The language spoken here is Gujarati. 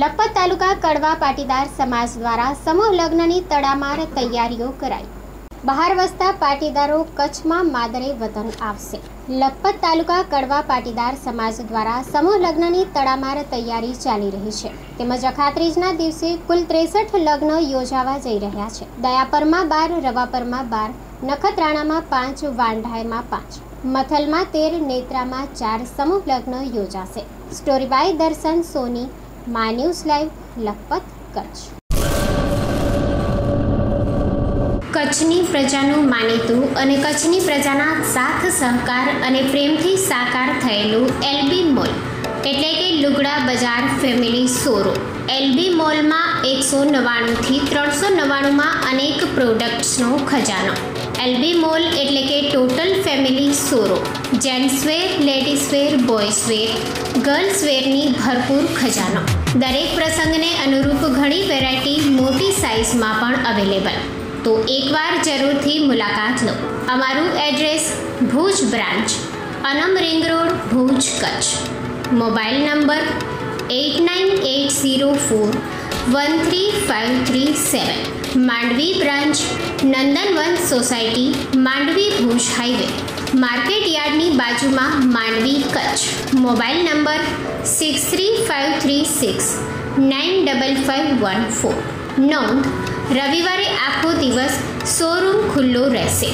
લખપત તાલુકા કડવા પાટીદાર સમાજ દ્વારા સમૂહ લગ્નની તડામાર તૈયારીઓ કરાઈ. બહાર વસતા પાટીદારો કચ્છમાં માદરે વતન આવશે. લખપત તાલુકા કડવા પાટીદાર સમાજ દ્વારા સમૂહ લગ્નની તડામાર તૈયારી ચાલી રહી છે. તેમજ અખાત્રીજના દિવસે કુલ ત્રેસઠ લગ્ન યોજાવા જઈ રહ્યા છે. દયાપરમાં બાર, રવાપરમાં બાર, નખત્રાણામાં પાંચ, વાંઢાયમાં પાંચ. મથલમાં તેર, નેત્રામાં ચાર સમૂહ લગ્ન યોજાશે. સ્ટોરી બાય દર્શન સોની મા ન્યૂઝ લાઈવ લખપત, કચ્છ. કચ્છની પ્રજાનું માનીતું અને કચ્છની પ્રજાના સાથ, સહકાર અને પ્રેમથી સાકાર થયેલું એલબી મોલ. એટલે કે લુગડા બજાર ફેમિલી શોરૂમ. એલબી મોલમાં એકસો નવ્વાણુંથી ત્રણસો નવ્વાણુંમાં અનેક પ્રોડક્ટ્સનો ખજાનો. એલબી મોલ એટલે કે total family showroom. Gentswear ladieswear boyswear ગર્લ્સવેરની ભરપૂર ખજાનો. દરેક પ્રસંગને અનુરૂપ ઘણી વેરાયટી મોટી સાઇઝમાં પણ અવેલેબલ તો એકવાર જરૂરથી મુલાકાત લો. અમારું address Bhuj branch Anam ring road Bhuj Kutch. Mobile number eight nine eight zero four one three five three seven Mandvi branch, Nandanvan society, Mandvi Bhuj highway. Market યાર્ડની બાજુમાં Mandvi Kutch. Mobile number six three five three six nine double five one four નોંધ, રવિવારે આખો દિવસ શોરૂમ ખુલ્લો રહેશે.